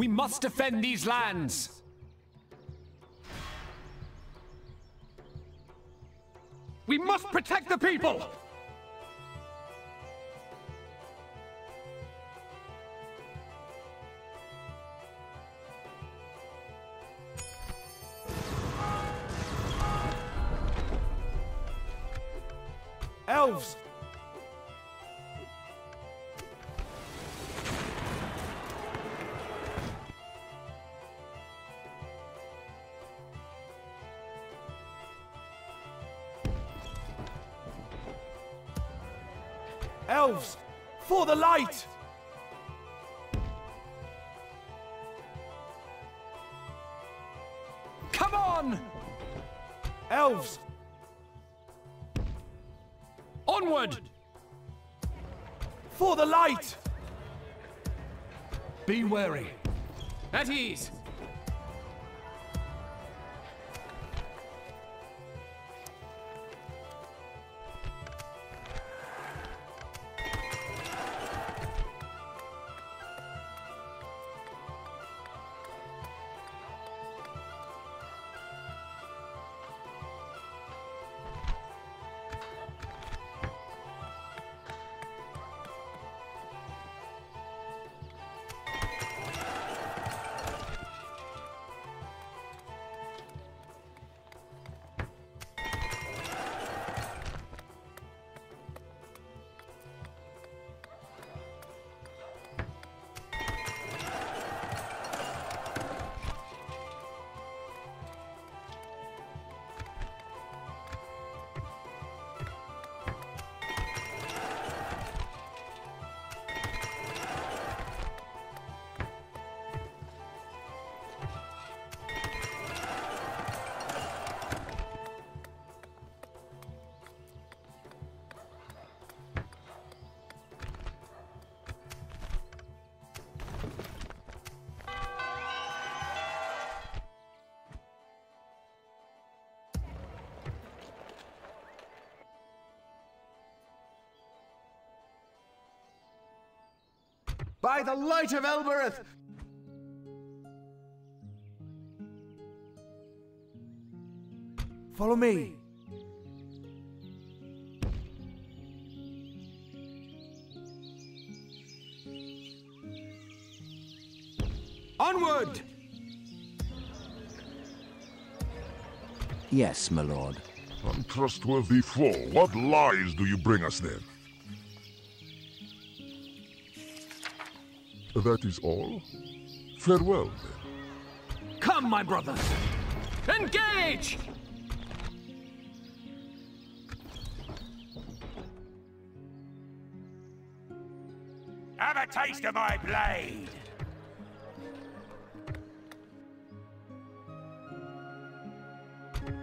We must defend these lands! We must protect the people! The light! Come on! Elves! Onward! For the light! Be wary. At ease! By the light of Elbereth! Follow me. Onward! Yes, my lord. Untrustworthy foe, what lies do you bring us then? That is all? Farewell, then. Come, my brothers! Engage! Have a taste of my blade!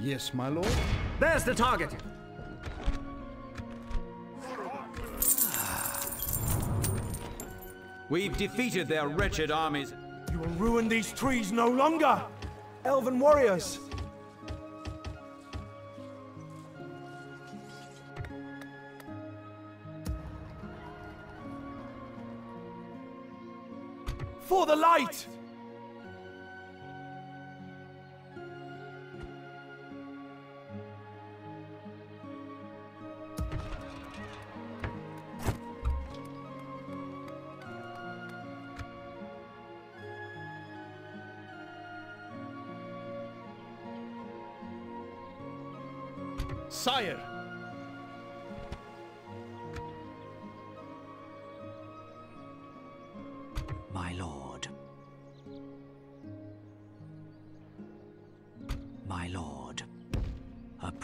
Yes, my lord. There's the target! We've defeated their wretched armies. You will ruin these trees no longer! Elven warriors! For the light!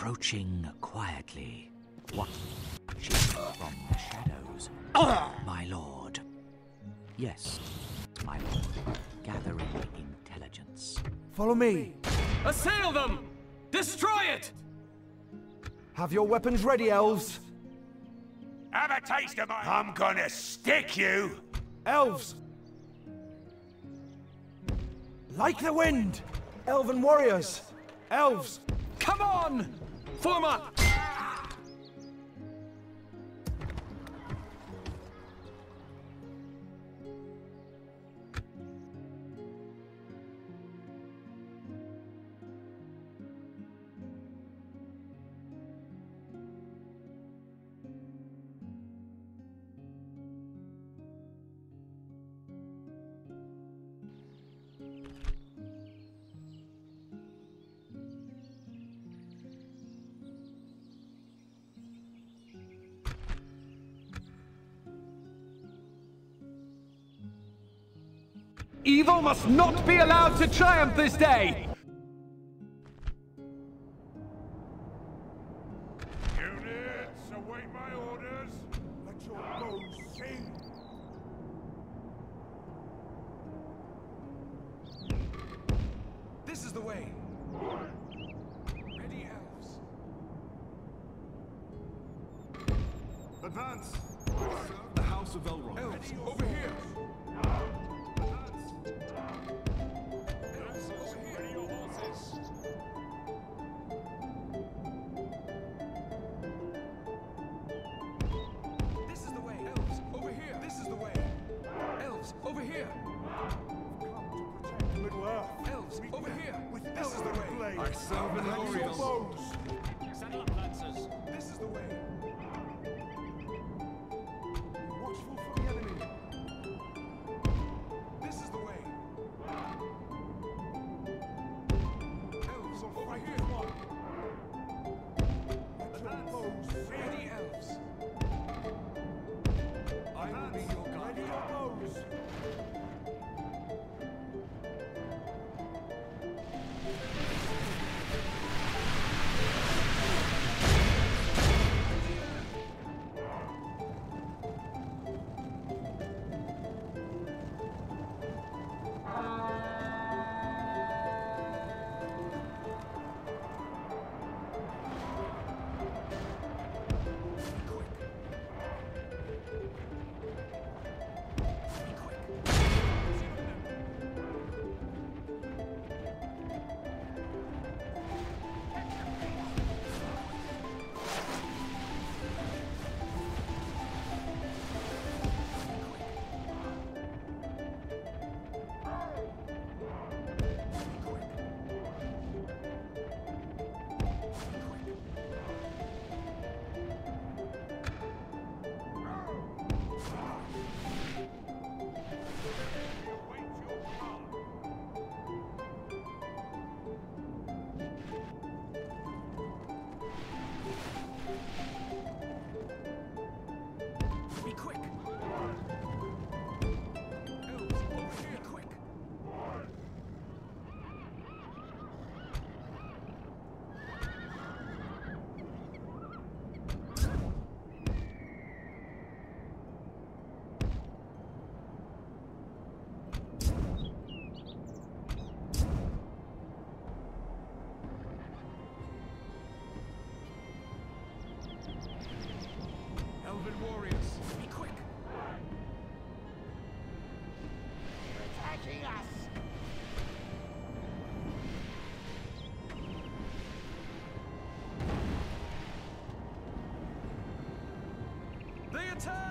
Approaching quietly. Watching from the shadows. My lord. Yes, my lord. Gathering intelligence. Follow me. Assail them! Destroy it! Have your weapons ready, elves. Have a taste of my... I'm gonna stick you! Elves! Like the wind! Elven warriors! Elves! Come on! Form up! Evil must not be allowed to triumph this day! here! Middle Earth! Elves, over here! With is the way! Our servant Lorius! the time.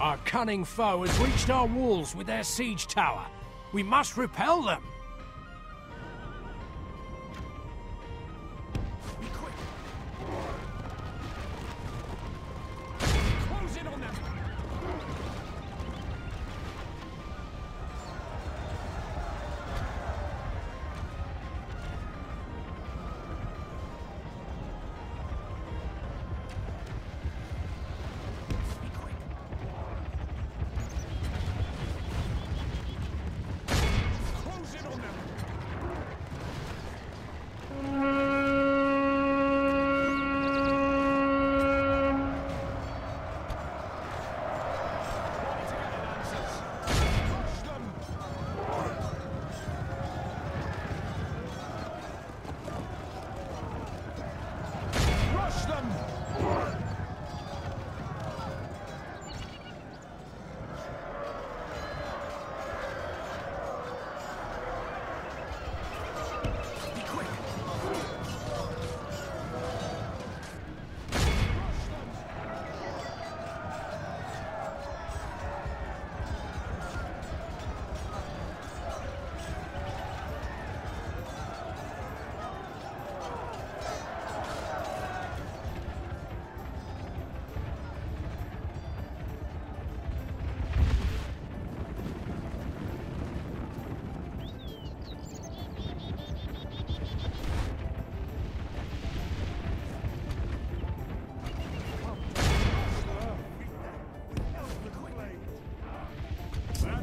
Our cunning foe has reached our walls with their siege tower. We must repel them.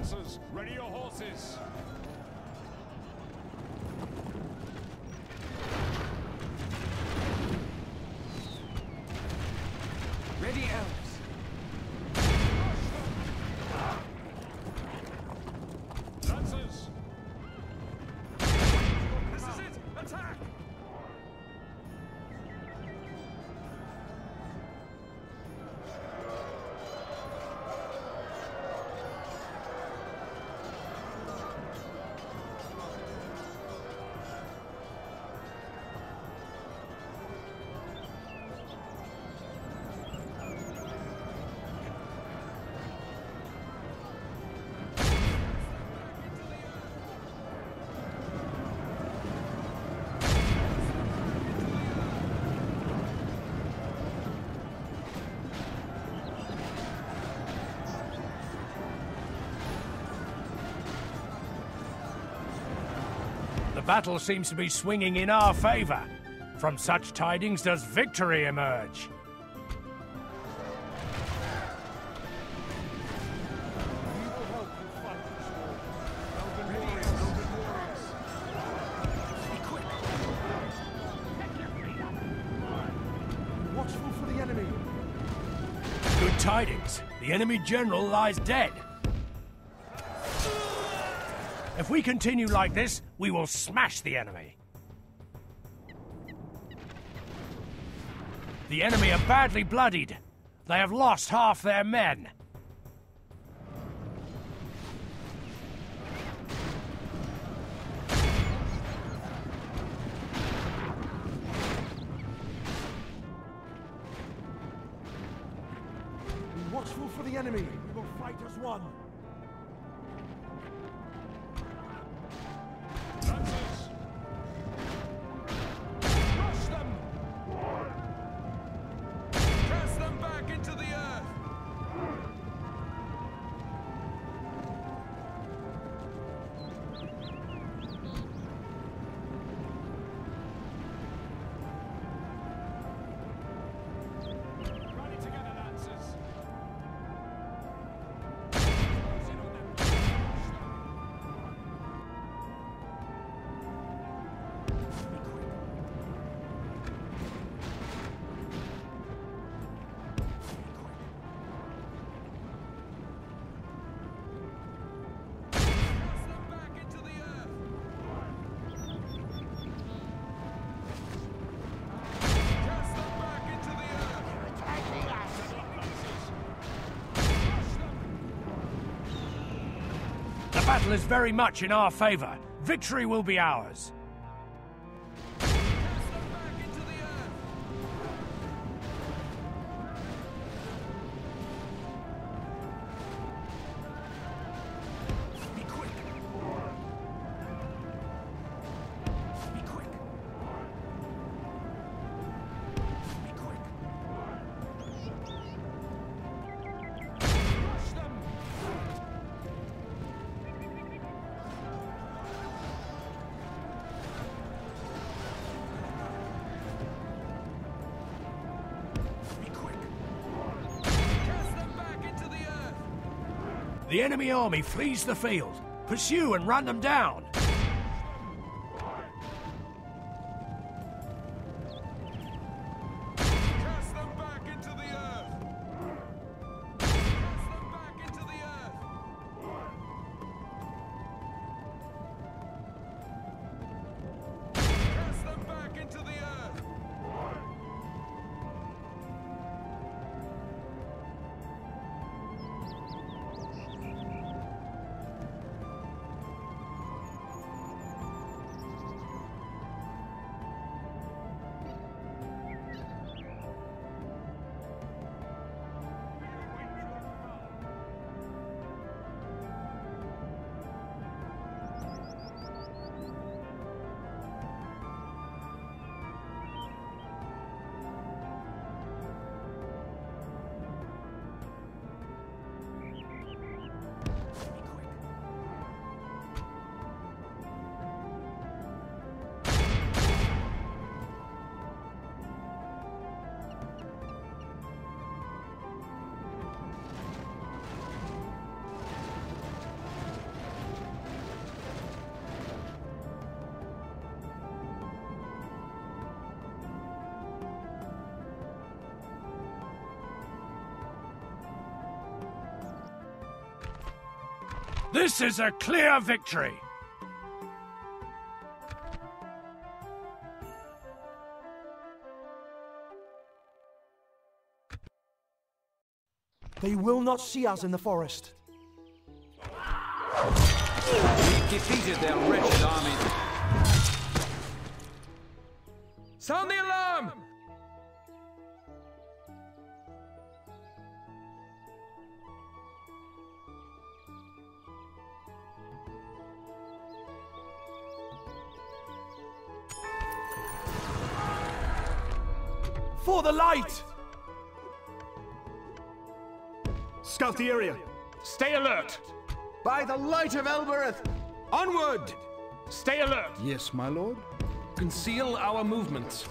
Lancers, ready your horses. Battle seems to be swinging in our favor. From such tidings does victory emerge. Watchful for the enemy. Good tidings. The enemy general lies dead. If we continue like this, we will smash the enemy. The enemy are badly bloodied. They have lost half their men. Be watchful for the enemy. We will fight as one. Battle is very much in our favor. Victory will be ours. The enemy army flees the field. Pursue and run them down. This is a clear victory. They will not see us in the forest. We've defeated their wretched armies. Sound the alarm! The light! Scout the area. Stay alert! By the light of Elbereth! Onward! Stay alert! Yes, my lord. Conceal our movements.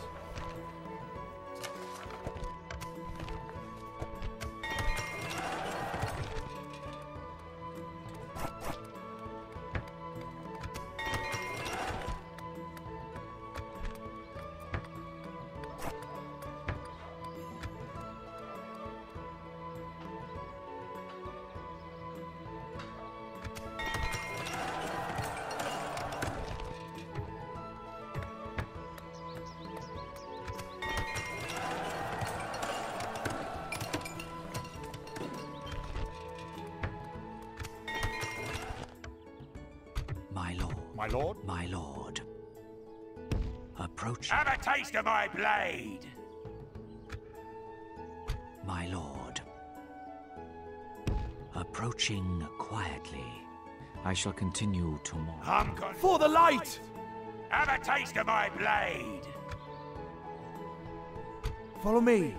My lord. My lord? My lord. Approaching. Have a taste of my blade! My lord. Approaching quietly. I shall continue tomorrow. I'm gonna For the light! have a taste of my blade! Follow me.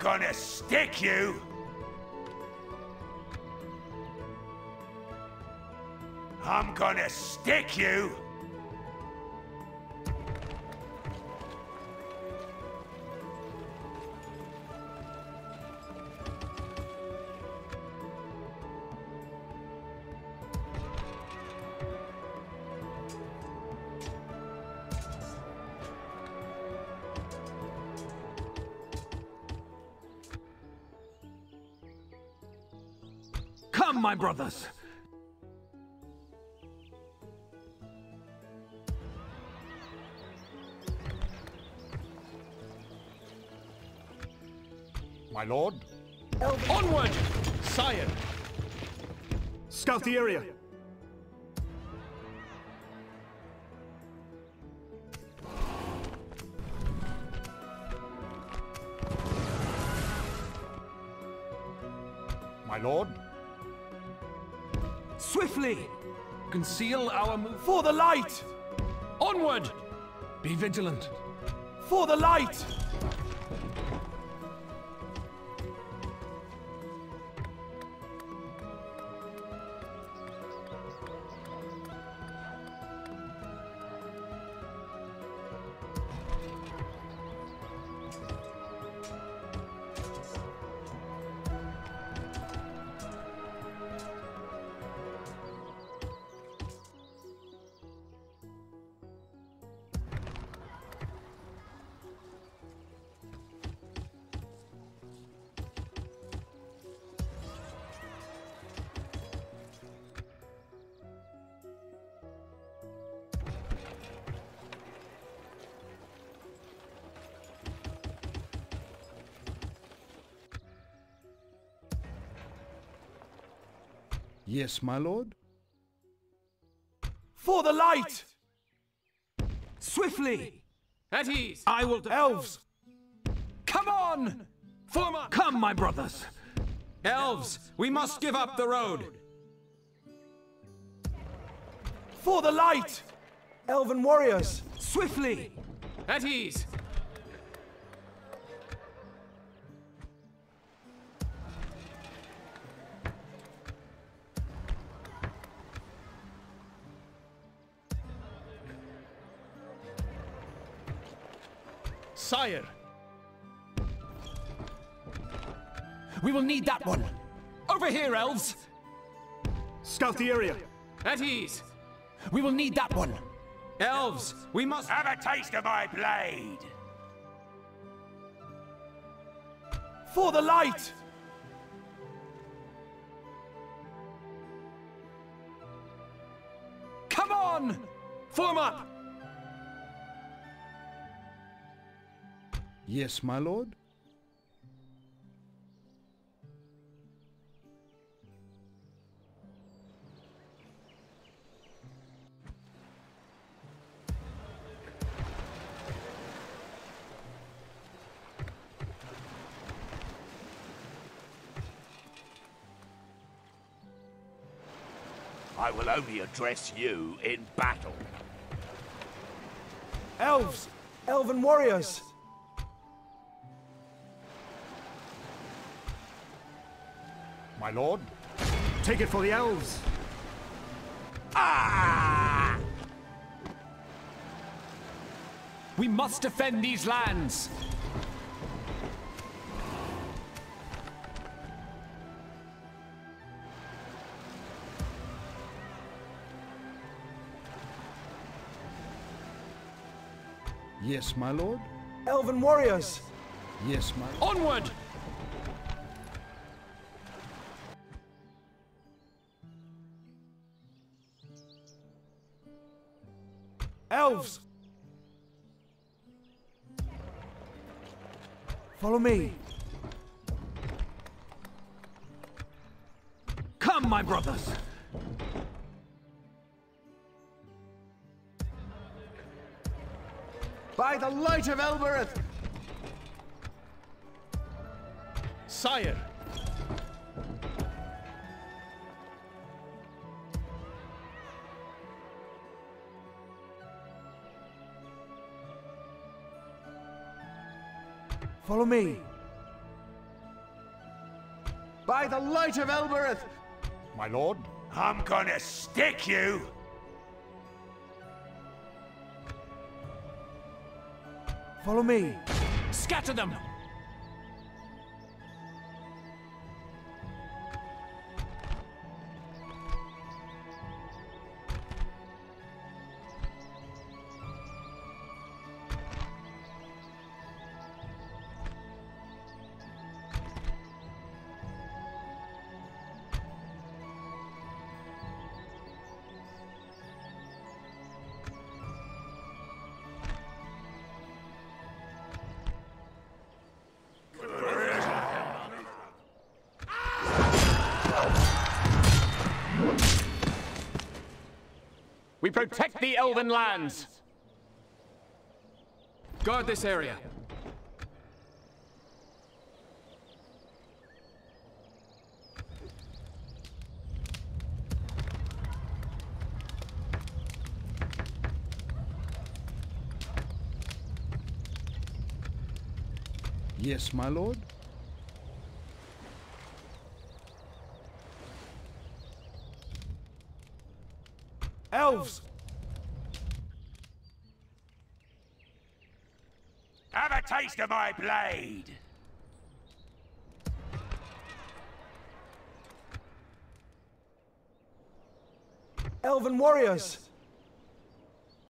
Gonna stick you! I'm gonna stick you! Come, my brothers! My lord? Onward! Sire! Scout the area. Conceal our move. For the light! Onward! Be vigilant. For the light! Yes, my lord. For the light! Swiftly! At ease! I will... Elves! Come on! Form up! Come, my brothers! Elves, we must give up the road! For the light! Elven warriors! Swiftly! At ease! Sire! We will need that one! Over here, elves! Scout the area! At ease! We will need that one! Elves, we must... Have a taste of my blade! For the light! Come on! Form up! Yes, my lord. I will only address you in battle. Elves! Elven warriors! My lord. Take it for the elves. Ah! We must defend these lands! Yes, my lord. Elven warriors! Yes, my lord. Onward! Follow me. Come, my brothers! By the light of Elbereth! Sire! Follow me. By the light of Elbereth! My lord. I'm gonna stick you! Follow me. Scatter them! We protect the Elven lands! Guard this area. Yes, my lord. Elves! Have a taste of my blade! Elven warriors!